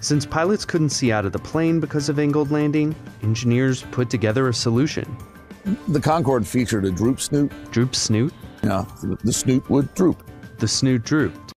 Since pilots couldn't see out of the plane because of angled landing, engineers put together a solution. The Concorde featured a droop snoot. Droop snoot? Yeah, the snoot would droop. The snoot drooped.